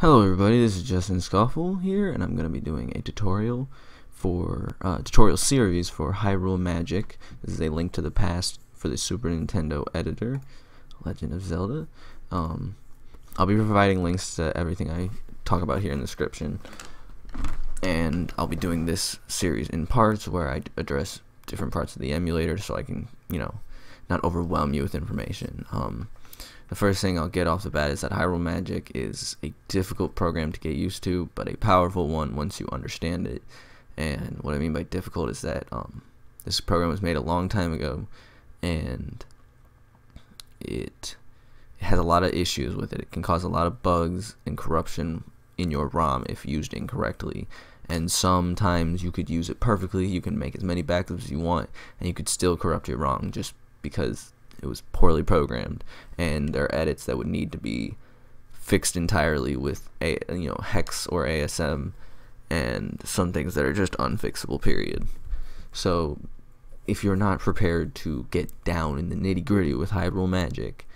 Hello everybody, this is Justin Scoffle here, and I'm going to be doing a tutorial for, uh, tutorial series for Hyrule Magic. This is a link to the past for the Super Nintendo editor, Legend of Zelda. Um, I'll be providing links to everything I talk about here in the description, and I'll be doing this series in parts where I address different parts of the emulator so I can, you know, not overwhelm you with information. Um, the first thing I'll get off the bat is that Hyrule Magic is a difficult program to get used to, but a powerful one once you understand it. And what I mean by difficult is that um, this program was made a long time ago, and it, it has a lot of issues with it. It can cause a lot of bugs and corruption in your ROM if used incorrectly. And sometimes you could use it perfectly. You can make as many backups as you want, and you could still corrupt your ROM just because it was poorly programmed, and there are edits that would need to be fixed entirely with a you know hex or ASM, and some things that are just unfixable. Period. So, if you're not prepared to get down in the nitty gritty with Hyrule Magic,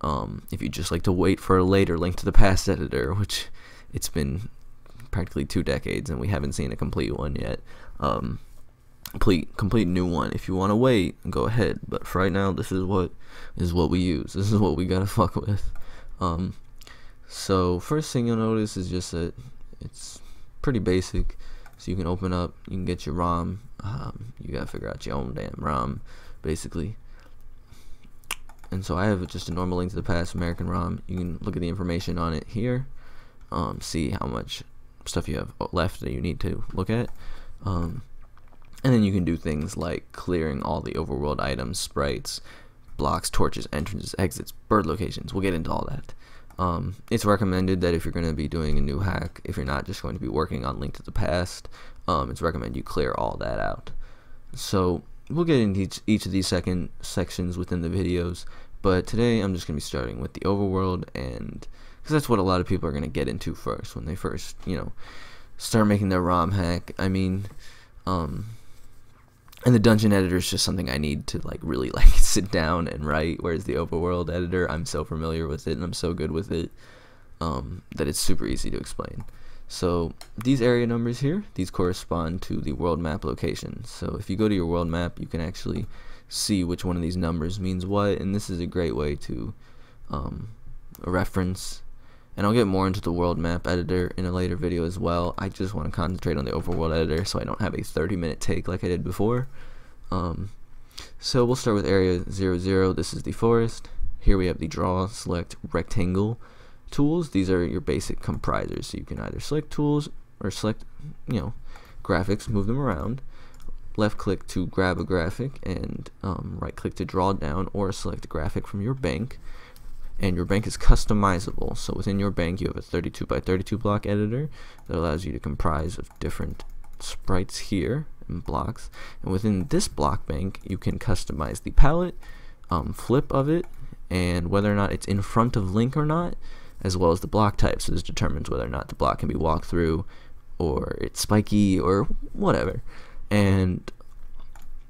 um, if you just like to wait for a later link to the past editor, which it's been practically two decades and we haven't seen a complete one yet. Um, complete complete new one. If you want to wait, go ahead. But for right now, this is what is what we use. This is what we gotta fuck with. Um, so first thing you'll notice is just that it's pretty basic. So you can open up, you can get your ROM. Um, you gotta figure out your own damn ROM, basically. And so I have just a normal link to the past American ROM. You can look at the information on it here. Um, see how much stuff you have left that you need to look at. Um, and then you can do things like clearing all the overworld items, sprites, blocks, torches, entrances, exits, bird locations. We'll get into all that. Um, it's recommended that if you're going to be doing a new hack, if you're not just going to be working on Link to the Past, um, it's recommended you clear all that out. So we'll get into each, each of these second sections within the videos, but today I'm just going to be starting with the overworld, and because that's what a lot of people are going to get into first when they first, you know, start making their ROM hack. I mean, um, and the dungeon editor is just something I need to like really like sit down and write. Whereas the overworld editor, I'm so familiar with it and I'm so good with it um, that it's super easy to explain. So these area numbers here, these correspond to the world map locations. So if you go to your world map, you can actually see which one of these numbers means what, and this is a great way to um, reference and I'll get more into the world map editor in a later video as well. I just want to concentrate on the overworld editor so I don't have a 30 minute take like I did before. Um, so we'll start with area 00. This is the forest. Here we have the draw, select, rectangle tools. These are your basic comprisers. So you can either select tools or select, you know, graphics, move them around. Left click to grab a graphic and um, right click to draw down or select a graphic from your bank and your bank is customizable. So within your bank, you have a 32 by 32 block editor that allows you to comprise of different sprites here and blocks. And within this block bank, you can customize the palette, um, flip of it, and whether or not it's in front of Link or not, as well as the block type. So this determines whether or not the block can be walked through, or it's spiky, or whatever. And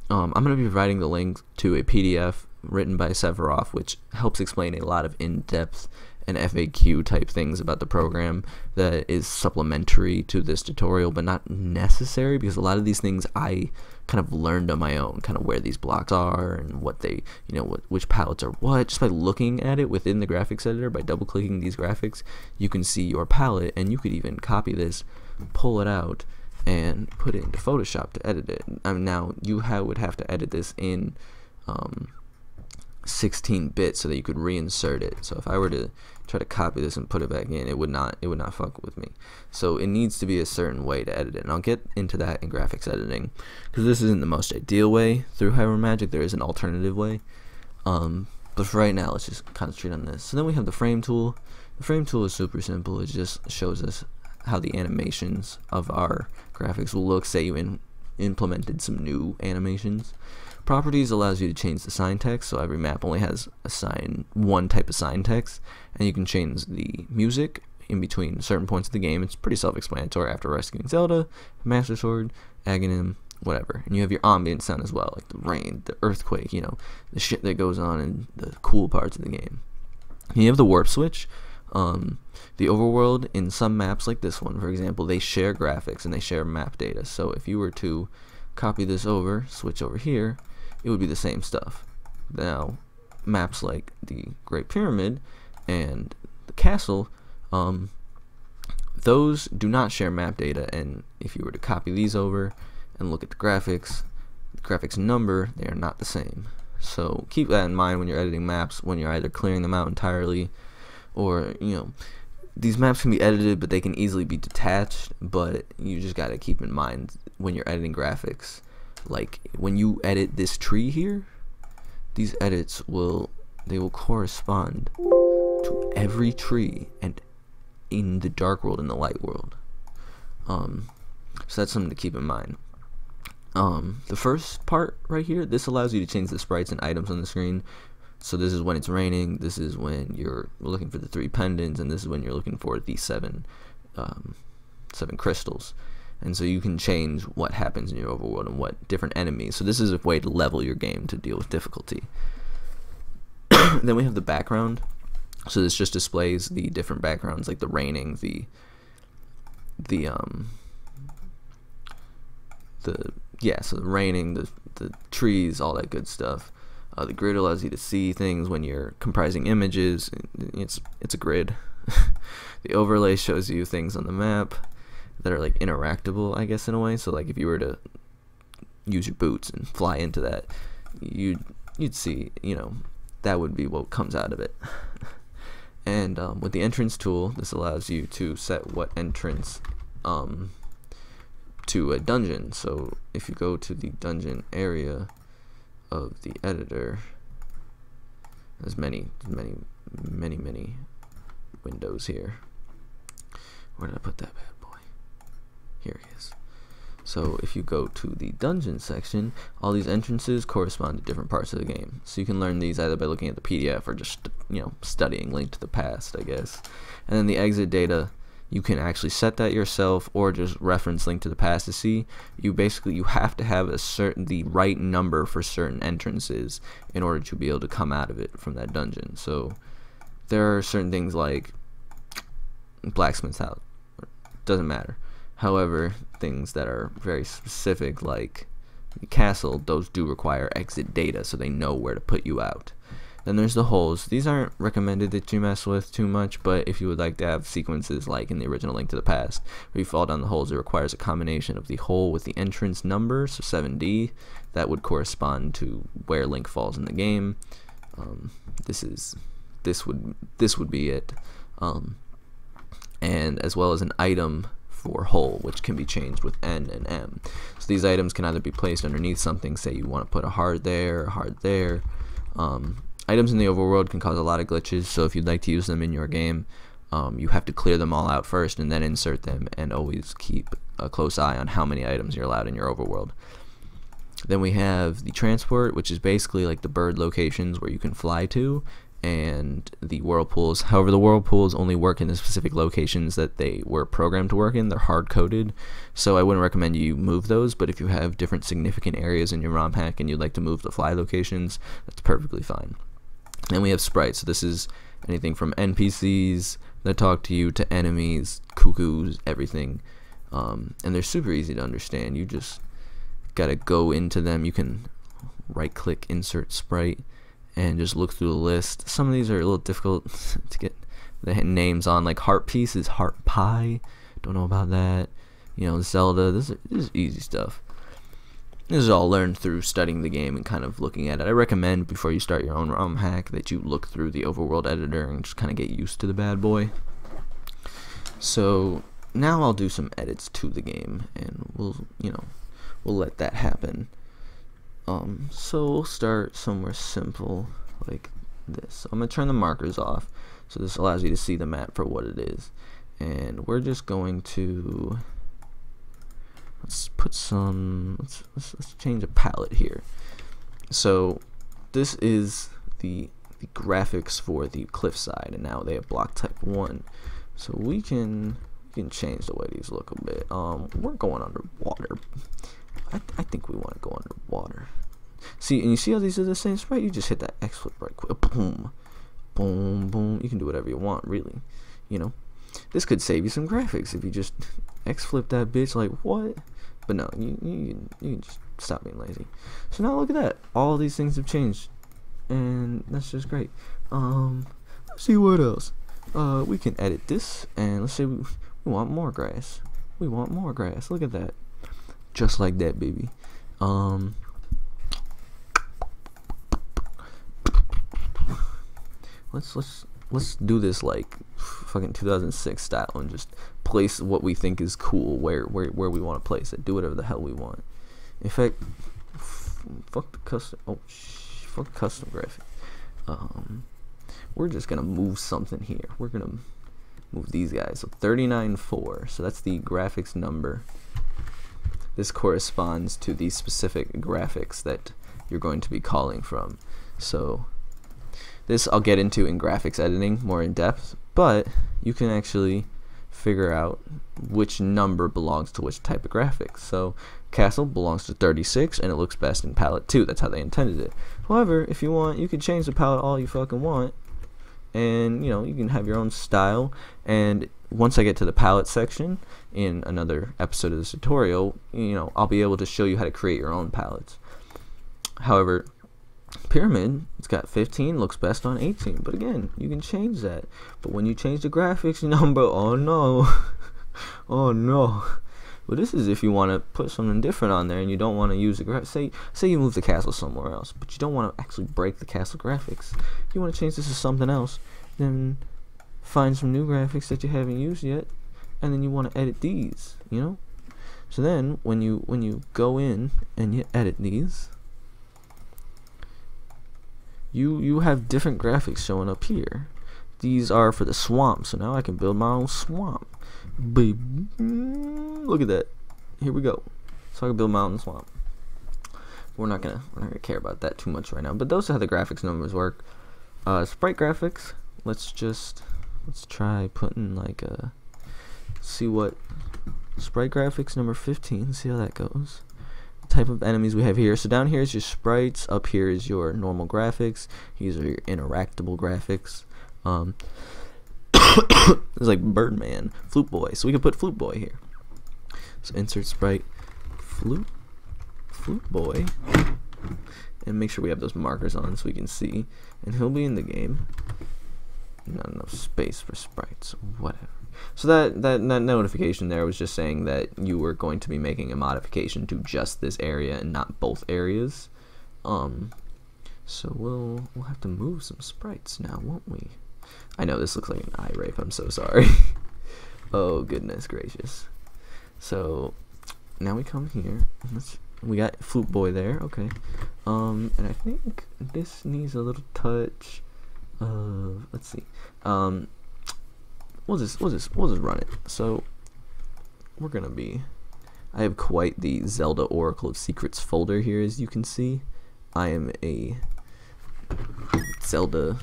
um, I'm going to be providing the link to a PDF written by Sephiroth, which helps explain a lot of in-depth and FAQ type things about the program that is supplementary to this tutorial, but not necessary because a lot of these things I kind of learned on my own, kind of where these blocks are and what they, you know, which palettes are what. Just by looking at it within the graphics editor, by double clicking these graphics, you can see your palette and you could even copy this, pull it out, and put it into Photoshop to edit it. I mean, now you would have to edit this in um, 16 bits so that you could reinsert it. So if I were to try to copy this and put it back in, it would not it would not fuck with me. So it needs to be a certain way to edit it. And I'll get into that in graphics editing because this isn't the most ideal way through Hyrule Magic. There is an alternative way. Um, but for right now, let's just concentrate on this. So then we have the frame tool. The frame tool is super simple. It just shows us how the animations of our graphics will look. Say you in, implemented some new animations. Properties allows you to change the sign text, so every map only has a sign, one type of sign text, and you can change the music in between certain points of the game. It's pretty self-explanatory after rescuing Zelda, Master Sword, Aghanim, whatever. And you have your ambient sound as well, like the rain, the earthquake, you know, the shit that goes on in the cool parts of the game. And you have the warp switch. Um, the overworld in some maps like this one, for example, they share graphics and they share map data. So if you were to copy this over, switch over here, it would be the same stuff. Now, maps like the Great Pyramid and the castle, um, those do not share map data, and if you were to copy these over and look at the graphics, the graphics number, they are not the same. So keep that in mind when you're editing maps, when you're either clearing them out entirely, or, you know, these maps can be edited, but they can easily be detached, but you just gotta keep in mind when you're editing graphics, like when you edit this tree here, these edits will, they will correspond to every tree and in the dark world and the light world. Um, so that's something to keep in mind. Um, the first part right here, this allows you to change the sprites and items on the screen. So this is when it's raining, this is when you're looking for the three pendants, and this is when you're looking for the seven, um, seven crystals. And so you can change what happens in your overworld and what different enemies. So this is a way to level your game to deal with difficulty. then we have the background. So this just displays the different backgrounds, like the raining, the the um the yeah, so the raining, the the trees, all that good stuff. Uh, the grid allows you to see things when you're comprising images. It's it's a grid. the overlay shows you things on the map that are like interactable, I guess, in a way. So like if you were to use your boots and fly into that, you'd you'd see, you know, that would be what comes out of it. and um, with the entrance tool, this allows you to set what entrance um, to a dungeon. So if you go to the dungeon area of the editor, there's many, many, many, many windows here. Where did I put that? Here he is. So if you go to the dungeon section, all these entrances correspond to different parts of the game. So you can learn these either by looking at the PDF or just, you know, studying Link to the Past, I guess. And then the exit data you can actually set that yourself or just reference link to the past to see you basically you have to have a certain the right number for certain entrances in order to be able to come out of it from that dungeon so there are certain things like blacksmith's house doesn't matter however things that are very specific like the castle those do require exit data so they know where to put you out then there's the holes. These aren't recommended that you mess with too much, but if you would like to have sequences like in the original Link to the Past, where you fall down the holes, it requires a combination of the hole with the entrance number, so 7D, that would correspond to where Link falls in the game. Um, this is this would this would be it, um, and as well as an item for hole, which can be changed with N and M. So these items can either be placed underneath something, say you want to put a heart there, a heart there. Um, items in the overworld can cause a lot of glitches, so if you'd like to use them in your game, um, you have to clear them all out first and then insert them, and always keep a close eye on how many items you're allowed in your overworld. Then we have the transport, which is basically like the bird locations where you can fly to, and the whirlpools. However, the whirlpools only work in the specific locations that they were programmed to work in. They're hard coded, so I wouldn't recommend you move those. But if you have different significant areas in your ROM hack and you'd like to move the fly locations, that's perfectly fine. Then we have sprites. So this is anything from NPCs that talk to you to enemies, cuckoos, everything. Um, and they're super easy to understand. You just gotta go into them. You can right click insert sprite and just look through the list. Some of these are a little difficult to get the names on. Like Heart Piece is Heart Pie. Don't know about that. You know, Zelda. This is, this is easy stuff. This is all learned through studying the game and kind of looking at it. I recommend before you start your own ROM hack that you look through the overworld editor and just kind of get used to the bad boy. So now I'll do some edits to the game and we'll, you know, we'll let that happen. Um, so we'll start somewhere simple like this. I'm going to turn the markers off so this allows you to see the map for what it is. And we're just going to let's put some let's, let's, let's change a palette here so this is the the graphics for the cliffside and now they have block type 1 so we can we can change the way these look a bit um we're going underwater I, th I think we want to go underwater see and you see how these are the same sprite you just hit that X flip right quick boom boom boom you can do whatever you want really you know, this could save you some graphics if you just X flip that bitch like what? But no, you, you, you can just stop being lazy. So now look at that. All these things have changed. And that's just great. Um, let's see what else. Uh, we can edit this and let's say we, we want more grass. We want more grass. Look at that. Just like that, baby. Um, let's let's let's do this like fucking 2006 style and just place what we think is cool where where where we want to place it. Do whatever the hell we want. In fact, fuck the custom. Oh, sh- fuck custom graphic. Um, we're just gonna move something here. We're gonna move these guys. So 39.4. So that's the graphics number. This corresponds to the specific graphics that you're going to be calling from. So this I'll get into in graphics editing more in depth, but you can actually figure out which number belongs to which type of graphics. So castle belongs to 36 and it looks best in palette 2. That's how they intended it. However, if you want, you can change the palette all you fucking want and you know, you can have your own style and once I get to the palette section in another episode of this tutorial, you know, I'll be able to show you how to create your own palettes. However, pyramid it's got 15 looks best on 18 but again you can change that but when you change the graphics number oh no oh no but this is if you want to put something different on there and you don't want to use the graphics. say say you move the castle somewhere else but you don't want to actually break the castle graphics you want to change this to something else then find some new graphics that you haven't used yet and then you want to edit these you know so then when you when you go in and you edit these you you have different graphics showing up here. These are for the swamp, so now I can build my own swamp. Look at that. Here we go. So I can build my own swamp. We're not gonna we're not gonna care about that too much right now. But those are how the graphics numbers work. Uh, sprite graphics. Let's just let's try putting like a see what sprite graphics number 15. See how that goes type of enemies we have here. So down here is your sprites. Up here is your normal graphics. These are your interactable graphics. Um, it's like Birdman, Flute Boy. So we can put Flute Boy here. So insert sprite, Flute, Flute Boy, and make sure we have those markers on so we can see. And he'll be in the game. Not enough space for sprites. Whatever. So that, that, that notification there was just saying that you were going to be making a modification to just this area and not both areas. Um, so we'll we'll have to move some sprites now, won't we? I know this looks like an eye rape. I'm so sorry. oh goodness gracious. So now we come here. Let's, we got flute boy there. Okay. Um, and I think this needs a little touch of let's see. Um, we'll just we'll just we'll just run it. So we're gonna be. I have quite the Zelda Oracle of Secrets folder here, as you can see. I am a Zelda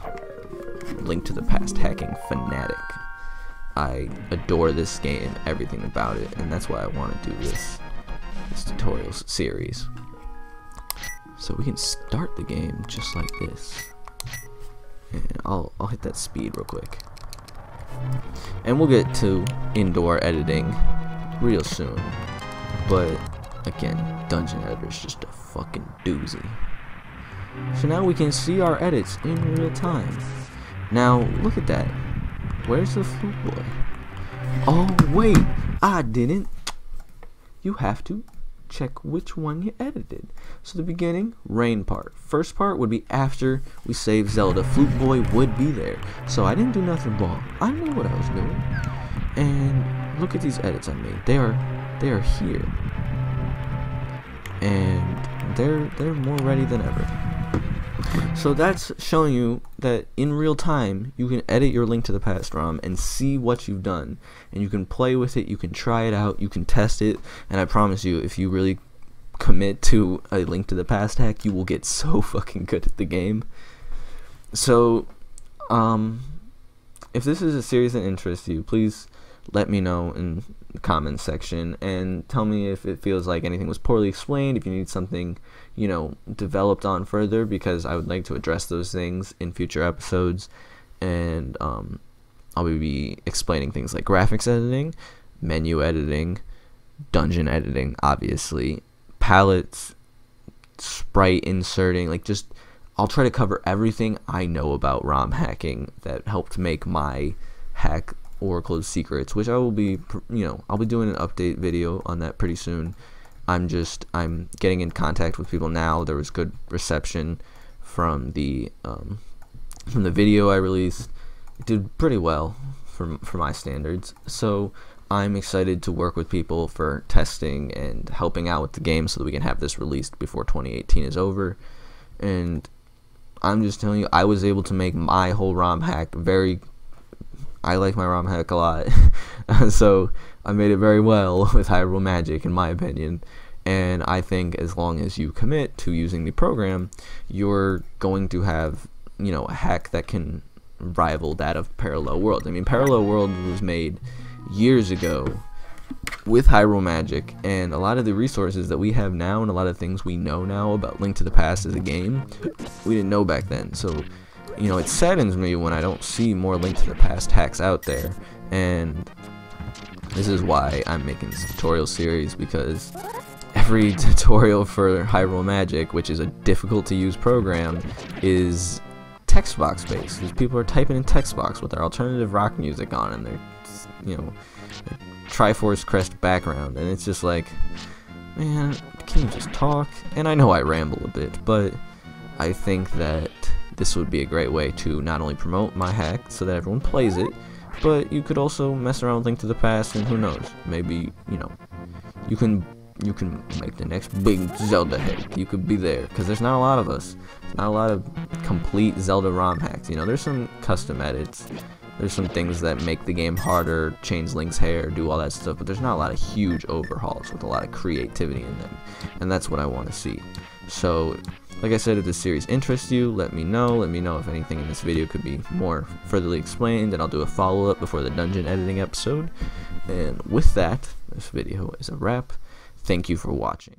Link to the Past hacking fanatic. I adore this game, everything about it, and that's why I want to do this this tutorial series. So we can start the game just like this. And I'll I'll hit that speed real quick. And we'll get to indoor editing real soon. But again, Dungeon Editor is just a fucking doozy. So now we can see our edits in real time. Now, look at that. Where's the flute boy? Oh, wait. I didn't. You have to check which one you edited. So the beginning, rain part. First part would be after we save Zelda. Flute Boy would be there. So I didn't do nothing wrong. I knew what I was doing. And look at these edits I made. They are they are here. And they're they're more ready than ever. So that's showing you that in real time you can edit your link to the past ROM and see what you've done. And you can play with it, you can try it out, you can test it, and I promise you if you really commit to a link to the past hack, you will get so fucking good at the game. So um if this is a series that interests you, please let me know in the comments section and tell me if it feels like anything was poorly explained, if you need something, you know, developed on further because I would like to address those things in future episodes. And um, I'll be explaining things like graphics editing, menu editing, dungeon editing, obviously, palettes, sprite inserting, like just I'll try to cover everything I know about ROM hacking that helped make my hack Oracle of Secrets, which I will be, you know, I'll be doing an update video on that pretty soon. I'm just, I'm getting in contact with people now. There was good reception from the, um, from the video I released. It did pretty well for, for my standards. So I'm excited to work with people for testing and helping out with the game so that we can have this released before 2018 is over. And I'm just telling you, I was able to make my whole ROM hack very. I like my ROM hack a lot, so I made it very well with Hyrule Magic, in my opinion. And I think as long as you commit to using the program, you're going to have, you know, a hack that can rival that of Parallel Worlds. I mean, Parallel Worlds was made years ago with Hyrule Magic and a lot of the resources that we have now and a lot of things we know now about Link to the Past as a game, we didn't know back then. So, you know, it saddens me when I don't see more Link to the Past hacks out there. And this is why I'm making this tutorial series because every tutorial for Hyrule Magic, which is a difficult to use program, is text box based. Because people are typing in text box with their alternative rock music on and they're, you know, Triforce Crest background, and it's just like, man, can you just talk? And I know I ramble a bit, but I think that this would be a great way to not only promote my hack so that everyone plays it, but you could also mess around with Link to the Past, and who knows, maybe, you know, you can you can make the next big Zelda hack. You could be there, because there's not a lot of us. There's not a lot of complete Zelda ROM hacks. You know, there's some custom edits, there's some things that make the game harder, change Link's hair, do all that stuff, but there's not a lot of huge overhauls with a lot of creativity in them, and that's what I want to see. So, like I said, if this series interests you, let me know. Let me know if anything in this video could be more furtherly explained, and I'll do a follow-up before the dungeon editing episode. And with that, this video is a wrap. Thank you for watching.